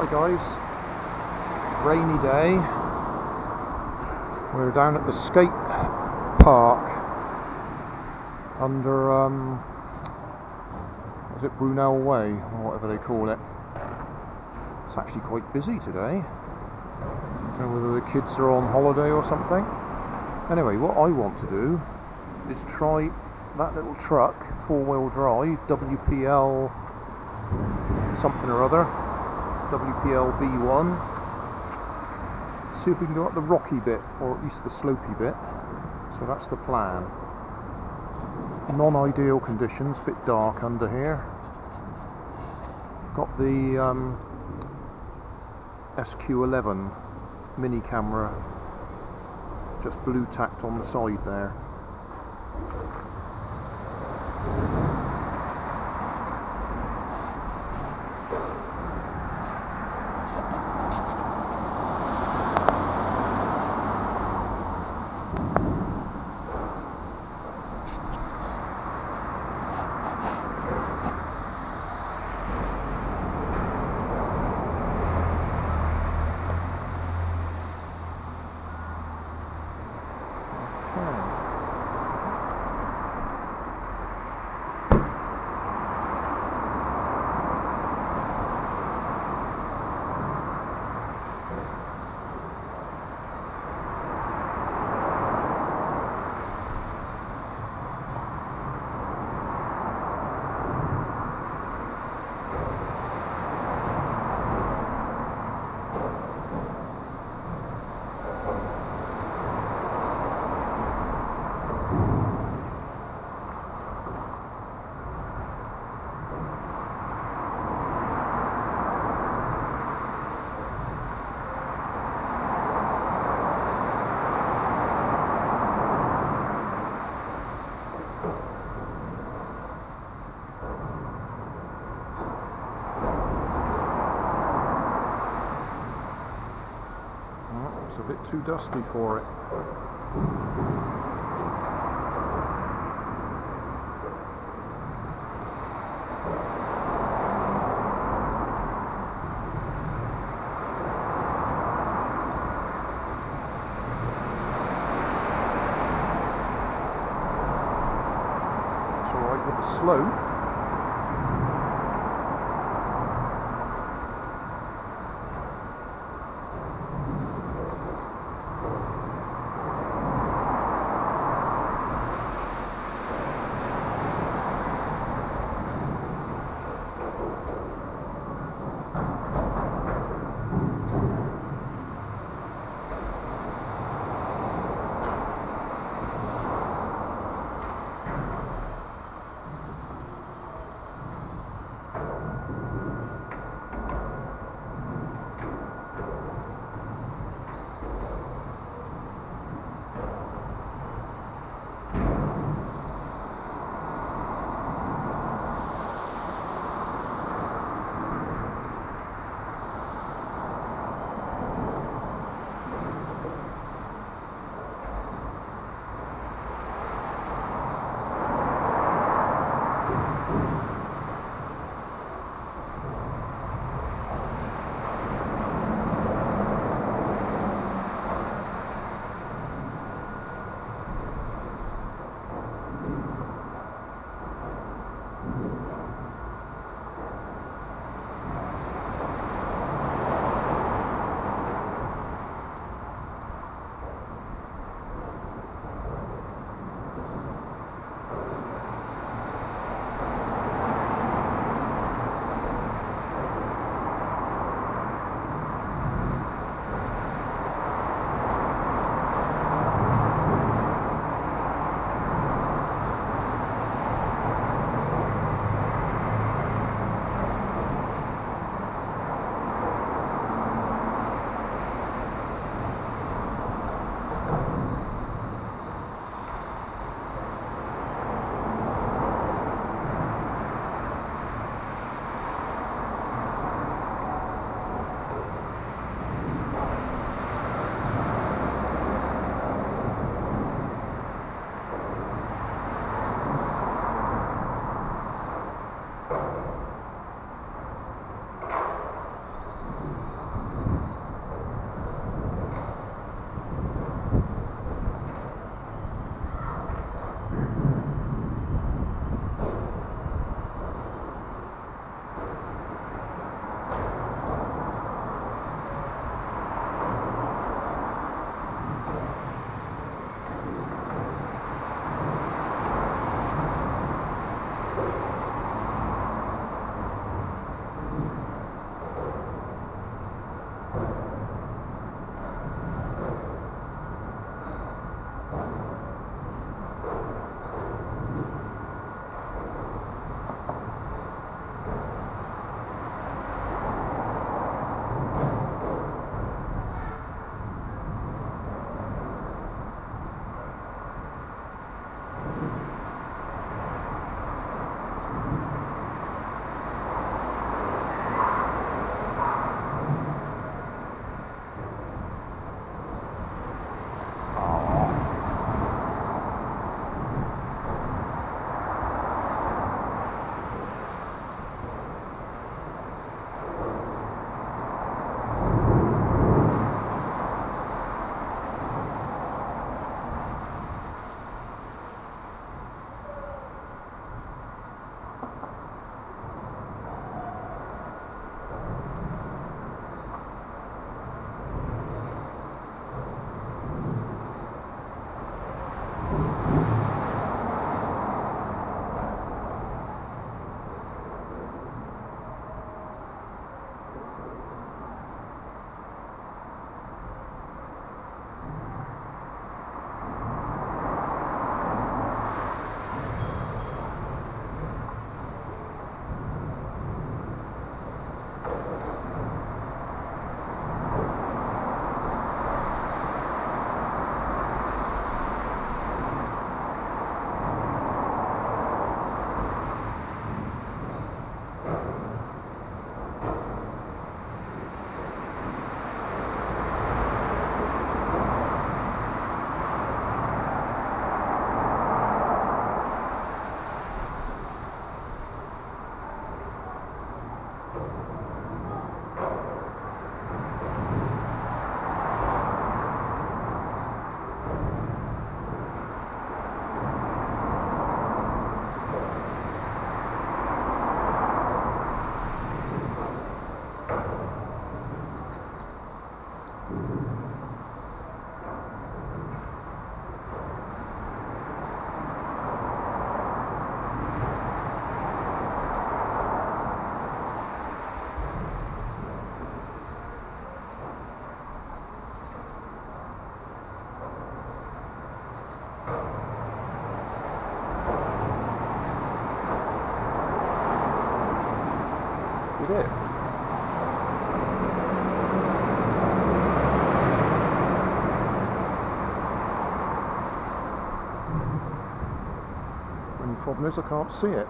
Hi guys. Rainy day. We're down at the skate park under um is it Brunel Way or whatever they call it. It's actually quite busy today. Don't know whether the kids are on holiday or something. Anyway, what I want to do is try that little truck, four wheel drive, WPL something or other. WPL B1. See if we can go up the rocky bit, or at least the slopey bit. So that's the plan. Non-ideal conditions, bit dark under here. Got the um, SQ11 mini camera just blue tacked on the side there. Oh, it's a bit too dusty for it. Problem is I can't see it.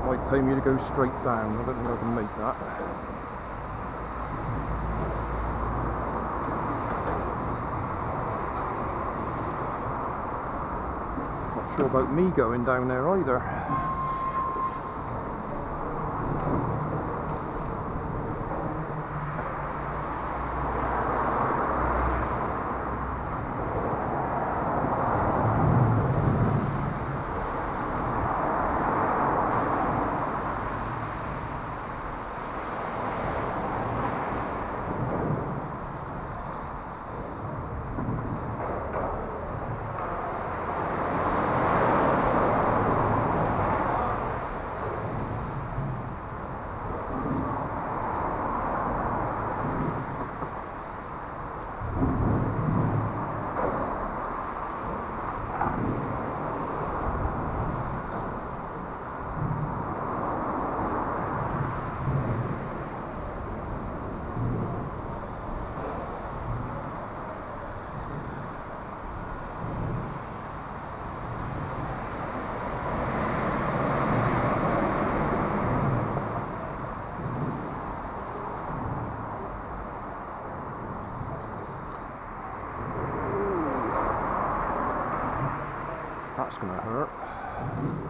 It might pay me to go straight down. I don't think I can make that. Not sure about me going down there either. That's gonna hurt.